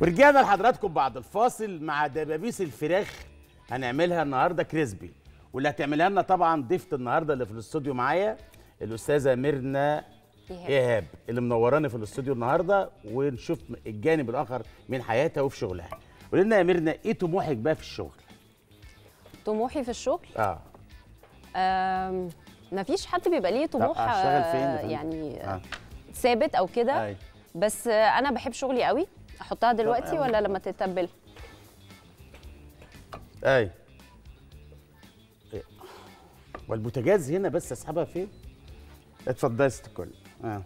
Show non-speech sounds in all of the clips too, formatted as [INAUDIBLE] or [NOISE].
ورجعنا لحضراتكم بعد الفاصل مع دبابيس الفراخ. هنعملها النهارده كريسبي. واللي هتعملها لنا طبعا ضيفة النهارده اللي في الاستوديو معايا الأستاذة ميرنا. إيهاب. اللي منوراني في الاستوديو النهارده. ونشوف الجانب الآخر من حياتها وفي شغلها. قولي لنا يا ميرنا إيه طموحك بقى في الشغل؟ طموحي في الشغل؟ آه. آم، مفيش حد بيبقى ليه طموح آه، فندم؟ يعني آه. ثابت أو كده. أي. بس آه، أنا بحب شغلي قوي. أحطها دلوقتي. ولا لما تتبل؟ أي. والبوتاجاز هنا بس أسحبها فين؟ اتفضلي ست الكل. آه.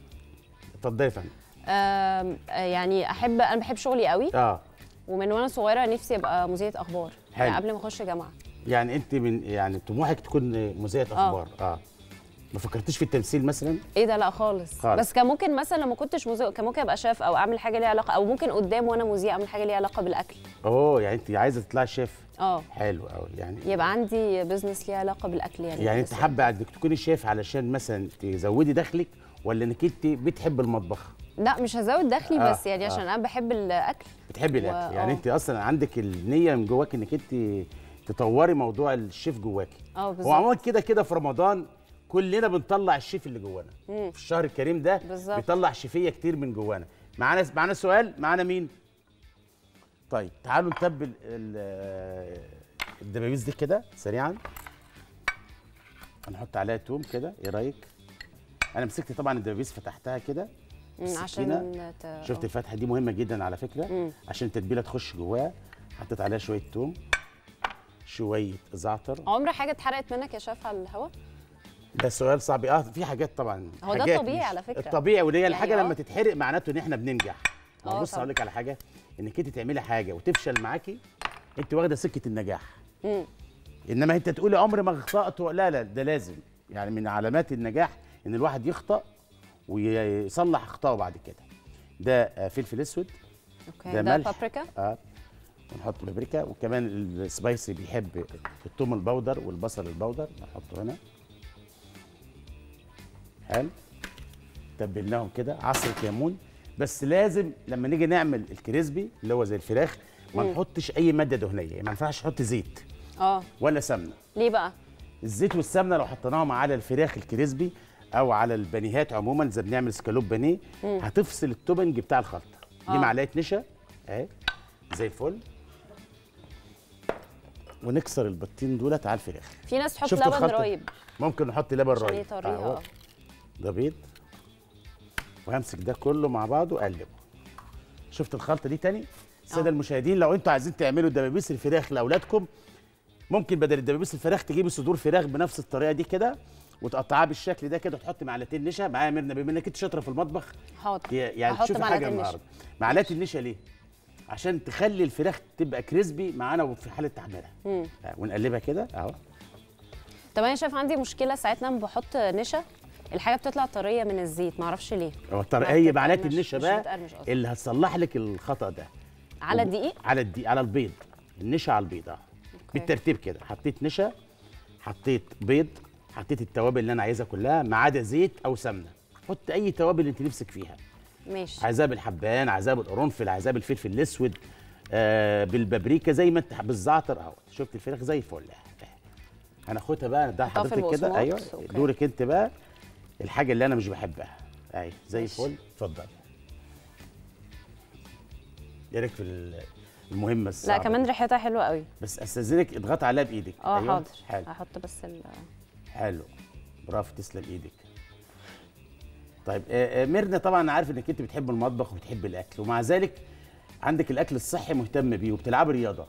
اتفضلي يا فندم. آه، يعني أحب أنا بحب شغلي قوي. آه. ومن وأنا صغيرة نفسي أبقى مذيعة أخبار. حلو. يعني قبل ما أخش جامعة. يعني أنت من يعني طموحك تكون مذيعة أخبار. آه. ما فكرتيش في التمثيل مثلا؟ إيه ده؟ لا خالص, خالص. بس كان ممكن مثلا لما كنتش مذيع كان ممكن أبقى شاف أو أعمل حاجة ليها علاقة أو ممكن قدام وأنا مذيع أعمل حاجة ليها علاقة بالأكل. أوه يعني انت عايزة تطلعي شيف. آه. حلو قوي يعني. يبقى عندي بزنس ليها علاقة بالأكل يعني. يعني أنت حابة إنك تكوني شيف علشان مثلا تزودي دخلك ولا إنك أنت بتحب المطبخ؟ لا مش هزود دخلي آه، بس يعني آه. عشان أنا بحب الأكل. بتحبي و- الأكل. يعني آه. أنت أصلا عندك النية من جواك إنك أنت تطوري موضوع الشيف جواكي. آه هو بالظبط. عموما كده كده في رمضان كلنا بنطلع الشيف اللي جوانا. في الشهر الكريم ده بالظبط. بيطلع شيفية كتير من جوانا. معانا معانا سؤال؟ معانا مين؟ طيب تعالوا نتبل ال- الدبابيس دي كده سريعا. هنحط عليها توم كده إيه رأيك؟ أنا مسكت طبعا الدبابيس فتحتها كده. عشان ت... شفت الفتحة دي مهمة جدا على فكرة. مم. عشان التتبيلة تخش جواها حطيت عليها شوية توم شوية زعتر. عمر حاجة اتحرقت منك يا شيف على الهوا؟ ده سؤال صعب آه في حاجات طبعا هو ده الطبيعي على فكرة. الطبيعي ودي الحاجة يعني لما. تتحرق معناته إن إحنا بننجح ما آه بص. أقول لك على حاجة إنك أنت تعملي حاجة وتفشل معاكي أنت واخدة سكة النجاح مم. إنما أنت تقولي عمري ما أخطأت لا لا ده لازم يعني من علامات النجاح إن الواحد يخطأ ويصلح أخطائه بعد كده ده آه، فلفل أسود okay ده ده, ملح. بابريكا آه ونحط بابريكا وكمان ال spicy بيحب الثوم ال powder والبصل ال powder نحطه هنا حلو تبلناهم كده عصرة ليمون بس لازم لما نيجي نعمل ال crispy اللي هو زي الفراخ ما نحطش أي مادة دهنية يعني ما ينفعش نحط زيت. آه. ولا سمنة. ليه بقى؟ الزيت والسمنة لو حطيناهم على الفراخ ال crispy أو على البانيهات عموما زي بنعمل سكالوب بانيه هتفصل ال topping بتاع الخلطة. دي آه. معلقة نشا أهي زي الفل. ونكسر البيضتين دولت على الفراخ. في ناس تحط لبن؟ رايب. ممكن نحط لبن رايب. بيض. وهمسك ده كله مع بعضه وأقلبه. شفت الخلطة دي تاني؟ الساده آه. المشاهدين لو أنتوا عايزين تعملوا دبابيس الفراخ لأولادكم ممكن بدل الدبابيس الفراخ تجيبي صدور فراخ بنفس الطريقة دي كده وتقطعها بالشكل ده كده وتحطي معلقتين نشا. معايا يا ميرنا بما انك انت شاطرة في المطبخ حاضر. يعني تشوفي حاجة النشا. النهارده. معلقة النشا ليه؟ عشان تخلي الفراخ تبقى كريسبي معانا وفي حالة تحميرها. آه، ونقلبها كده أهو. طب أنا شايف عندي مشكلة ساعتها لما بحط نشا الحاجة بتطلع طرية من الزيت معرفش ليه. هو الطر- ما هي معلقه بتتقرمش- النشا بقى. اللي هتصلح لك الخطأ ده. على الدقيق؟ على الدي على البيض. النشا على البيض آه. بالترتيب كده. حطيت نشا حطيت بيض حطيت التوابل اللي أنا عايزها كلها ما عدا زيت أو سمنة. حط أي توابل أنت نفسك فيها. ماشي. عايزاها بالحبان عايزاها بالقرنفل عايزاها بالفلفل الأسود آه بالبابريكا زي ما أنت بالزعتر أهو. شفت الفراخ؟ زي الفل. هناخدها بقى ده حضرتك كده؟ أيوه. دورك أنت بقى. الحاجة اللي أنا مش بحبها. اهي زي. الفل. اتفضل. يا ريت في ال- المهمه لا الصعبه كمان. ريحتها حلوة قوي. بس أستأذنك اضغط عليها بإيدك. آه أيوة. حاضر. حلو. هحط بس ال حلو. برافو تسلم إيدك. طيب آه، آه، ميرنا طبعا أنا عارف إنك أنت بتحب المطبخ وبتحب الأكل ومع ذلك عندك الأكل الصحي مهتم بيه وبتلعبي رياضة.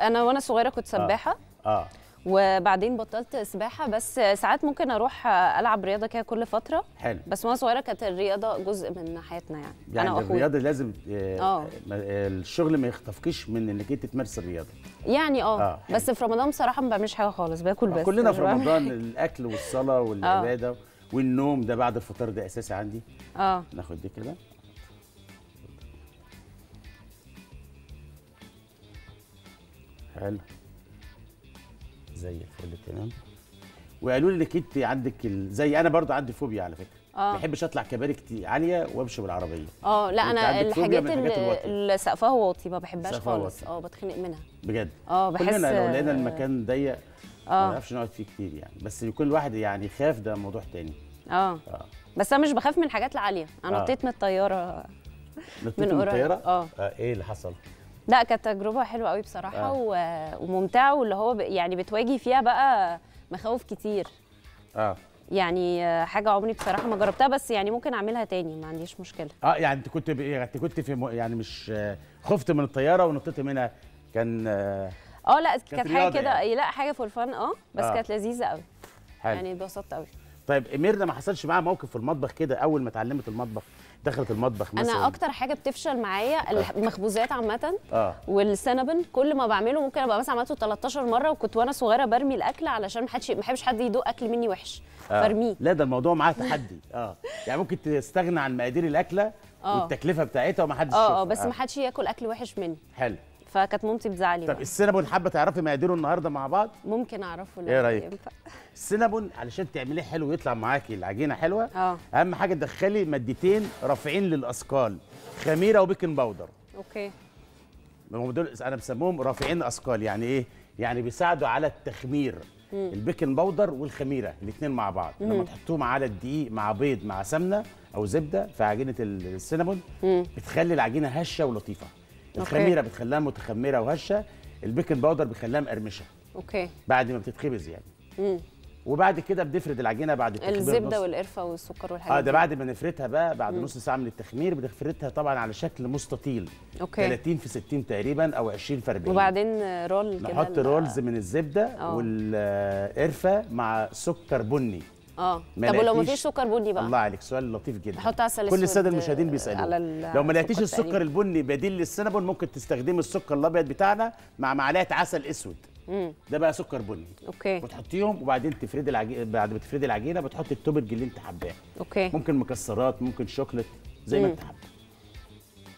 أنا وأنا صغيرة كنت سباحة. آه. وبعدين بطلت سباحة بس ساعات ممكن أروح ألعب رياضة كده كل فترة. حلو. بس وأنا صغيرة كانت الرياضة جزء من حياتنا يعني, يعني وأخويا. الرياضة لازم آه آه. آه، الشغل ما يخطفكيش من إنك أنت تمارس الرياضة. يعني آه. آه. بس في رمضان بصراحة ما بعملش حاجة خالص باكل بس. كلنا في بعمل رمضان. الأكل والصلاة والعبادة والنوم ده بعد الفطار ده أساسي عندي. آه. ناخد دي كده. حلو. زي الفل تمام وقالوا لي إنك أنت عندك ال... زي أنا برضو عندي فوبيا على فكرة. آه. ما بحبش أطلع كباري كتير عالية وأمشي بالعربية. آه لا أنا الحاجات من الحاجات اللي, سقفها واطي ما بحبهاش خالص. آه بتخنق منها. بجد. آه بحس كلنا لو لقينا المكان ضيق ما آه. نعرفش نقعد فيه كتير يعني. بس يكون الواحد يعني يخاف ده موضوع تاني. آه. آه. بس أنا مش بخاف من الحاجات العالية. أنا آه. نطيت من الطيارة نطيت من من. الطيارة؟ آه. آه إيه اللي حصل؟ لا كانت تجربة حلوة قوي بصراحة آه. و... وممتعة واللي هو ب... يعني بتواجهي فيها بقى مخاوف كتير آه يعني حاجة عمري بصراحة ما جربتها بس يعني ممكن أعملها تاني ما عنديش مشكلة آه يعني أنت كنت ب... يعني أنت كنت في م... يعني مش خفت من الطيارة ونطيت منها كان آه لا كانت حاجة كده يعني. لا حاجة فور فن آه بس آه. كانت لذيذة قوي حلو يعني اتبسطت قوي طيب ميرنا ما حصلش معاها موقف في المطبخ كده أول ما اتعلمت المطبخ دخلت المطبخ مثلا؟ أنا أكتر حاجة بتفشل معايا المخبوزات عامة آه. والسينابن كل ما بعمله ممكن أبقى مثلا عملته 13 مرة وكنت وأنا صغيرة برمي الأكل علشان ما حدش ما بحبش حد يدوق أكل مني وحش. آه. فرميه لا ده الموضوع معاه تحدي. آه. يعني ممكن تستغنى عن مقادير الأكلة آه. والتكلفة بتاعتها وما حدش آه. آه بس ما حدش ياكل أكل وحش مني. حلو. فكانت مامتي بتزعلي طب بقى. السينابون حابة تعرفي مقاديره النهارده مع بعض؟ ممكن أعرفه لو رأيك؟ ينفع. السينابون علشان تعمليه حلو ويطلع معاكي العجينة حلوة آه. أهم حاجة تدخلي مادتين رافعين للأثقال خميرة و baking powder. okay. هم دول أنا بسموهم رافعين أثقال يعني إيه؟ يعني بيساعدوا على التخمير ال baking powder والخميرة الاثنين مع بعض. لما تحطوهم على الدقيق مع بيض مع سمنة أو زبدة في عجينة ال- السينابون بتخلي العجينة هشة ولطيفة. الخميره بتخليها متخمره وهشة. ال baking powder بيخليها مقرمشة. okay. بعد ما بتتخبز يعني. مم. وبعد كده بنفرد العجينة بعد التخمير الزبدة والقرفة والسكر والحاجات آه ده. بعد ما نفردها بقى بعد نص ساعة من التخمير بنفردها طبعا على شكل مستطيل. okay. 30 في 60 تقريبا أو 20 في 40 وبعدين roll كده نحط rolls من الزبدة آه. والقرفة مع سكر بني. آه. طب ولو ما فيش سكر بني بقى؟ الله عليك سؤال لطيف جدا. أحط عسل كل السادة المشاهدين بيسالوا ال- لو ما لقيتيش السكر البني بديل للسينابون ممكن تستخدمي السكر الأبيض بتاعنا مع معلقة عسل أسود. ده بقى سكر بني. okay. وتحطيهم وبعدين تفردي العجينه بعد ما تفردي العجينة بتحطي ال topping اللي أنت حباه. okay. ممكن مكسرات ممكن شوكليت زي ما. أنت حابه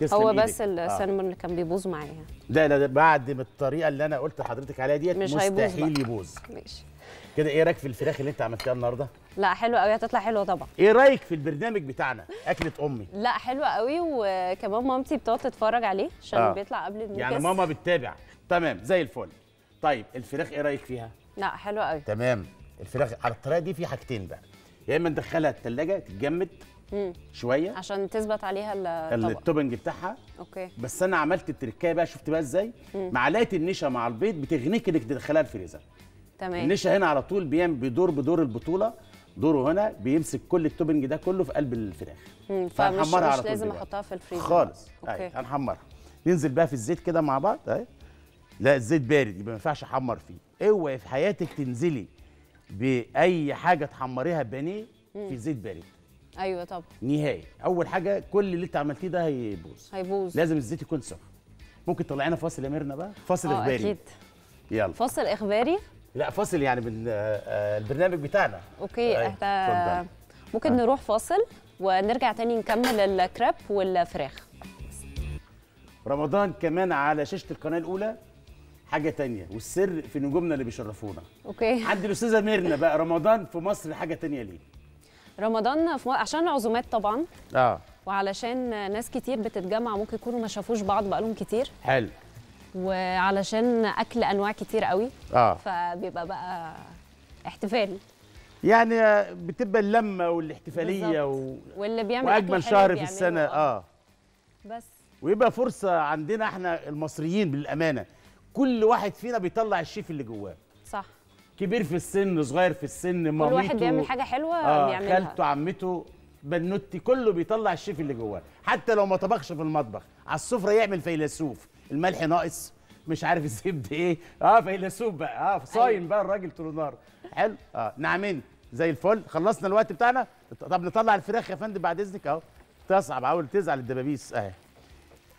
تسلم هو. بس آه. السينابون اللي كان بيبوظ معايا. لا لا ده بعد ما الطريقة اللي أنا قلت لحضرتك عليها ديت مش مستحيل. يبوظ. ماشي. كده إيه رأيك في الفراخ اللي أنت عملتها النهارده؟ لا حلوة قوي هتطلع حلوة طبعا. إيه رأيك في البرنامج بتاعنا أكلة أمي؟ لا حلوة قوي وكمان مامتي بتقعد تتفرج عليه عشان آه. بيطلع قبل الماتش يعني ماما بتتابع. تمام زي الفل. طيب الفراخ إيه رأيك فيها؟ لا حلوة قوي تمام. الفراخ على الطريقة دي في حاجتين بقى. يا إما ندخلها الثلاجه تتجمد مم. شوية. عشان تثبت عليها ال topping بتاعها. okay. بس أنا عملت التكاية بقى شفت بقى إزاي؟ معلقة النشا مع البيض بتغنيك إنك تدخلها الفريزر. تمام. النشا هنا على طول بيعمل بيدور بدور البطولة. دوره هنا بيمسك كل ال topping ده كله في قلب الفراخ. فمش فهنحمرها على طول لازم. أحطها في الفريزر. خالص. okay. أيوه هنحمرها. ننزل بقى في الزيت كده مع بعض. أهي. لا الزيت بارد يبقى ما ينفعش أحمر فيه. اوعي في حياتك تنزلي بأي حاجة تحمريها بانيه في زيت بارد. أيوه طبعا. نهائي. أول حاجة كل اللي أنت عملتيه ده هيبوظ. هيبوظ. لازم الزيت يكون سخن. ممكن تطلعينا فاصل يا ميرنا بقى؟ فاصل آه إخباري. أكيد. يلا. فاصل إخباري؟ لا فاصل يعني من آه، آه، بتاعنا. okay أيوة، إحنا. ممكن نروح فاصل ونرجع تاني نكمل الكريب والفراخ. رمضان كمان على شاشة القناة الأولى. حاجة تانية والسر في نجومنا اللي بيشرفونا. أوكي. عند الأستاذة ميرنا بقى رمضان في مصر حاجة تانية ليه؟ رمضان في. عشان العزومات طبعا. آه. وعلشان ناس كتير بتتجمع ممكن يكونوا ما شافوش بعض بقالهم كتير. حلو. وعلشان أكل أنواع كتير قوي. آه. فبيبقى بقى احتفال. يعني آه، بتبقى اللمة والاحتفالية و... واللي بيعمل وأجمل شهر في السنة. آه. بس. ويبقى فرصة عندنا إحنا المصريين بالأمانة. كل واحد فينا بيطلع الشيف اللي جواه. كبير في السن صغير في السن مامته كل واحد بيعمل حاجة حلوة آه بيعملها. خالته عمته بنوتي كله بيطلع الشيف اللي جواه. حتى لو ما طبخش في المطبخ على السفرة يعمل فيلسوف. الملح ناقص مش عارف [LAUGHS] الزبده إيه. آه فيلسوف بقى. آه صايم بقى الراجل طول النهار. حلو. آه نعمين. زي الفل. خلصنا الوقت بتاعنا. طب نطلع الفراخ يا فندم بعد إذنك أهو. تصعب عاول تزعل الدبابيس. اهي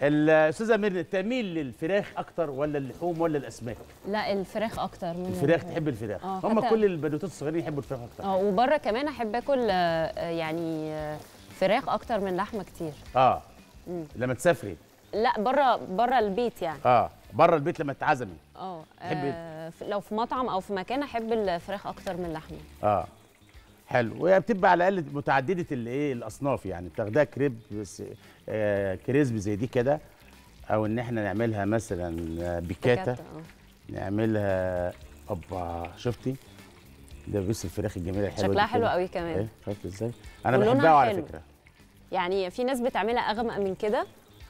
الأستاذة ميرنا تميل للفراخ أكتر ولا اللحوم ولا الأسماك؟ لا الفراخ أكتر من الفراخ تحب الفراخ. آه، هم كل البنوتات الصغيرين يحبوا الفراخ أكتر. آه وبرة كمان أحب آكل آه، يعني آه، فراخ أكتر من لحمة كتير. آه. لما تسافري. لا برة برة البيت يعني. آه. برة البيت لما تتعزمي. آه آه، لو في مطعم أو في مكان أحب الفراخ أكتر من اللحمة. آه. حلو وهي بتبقى على الأقل متعددة الإيه الأصناف يعني بتاخدها كريب بس آه crispy زي دي كده أو إن إحنا نعملها مثلا آه، بيكاتا آه. نعملها أوبا شفتي ده piece الفراخ الجميلة الحلوة شكلها حلو. قوي كمان إيه شفت إزاي أنا بحبها على. فكرة يعني في ناس بتعملها أغمق من كده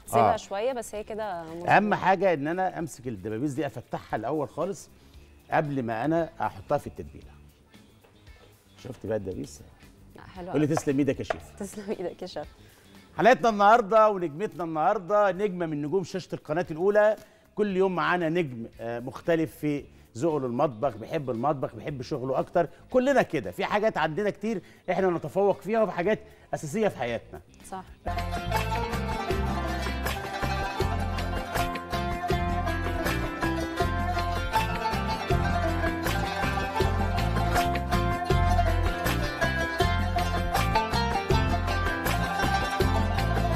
تسيبها آه. شوية بس هي كده. أهم حاجة إن أنا أمسك الدبابيس دي أفتحها الأول خالص قبل ما أنا أحطها في التتبيلة شفت بقى الدبابيس لا، حلو قول لي قوي. تسلم إيدك يا شيف. [LAUGHS] تسلم إيدك يا شيف. حلقتنا النهارده ونجمتنا النهارده نجمة من نجوم شاشة القناة الأولى. كل يوم معانا نجم آه، مختلف في ذوقه للمطبخ بيحب المطبخ بيحب شغله أكتر. كلنا كده. في حاجات عندنا كتير إحنا نتفوق فيها وفي حاجات أساسية في حياتنا. صح.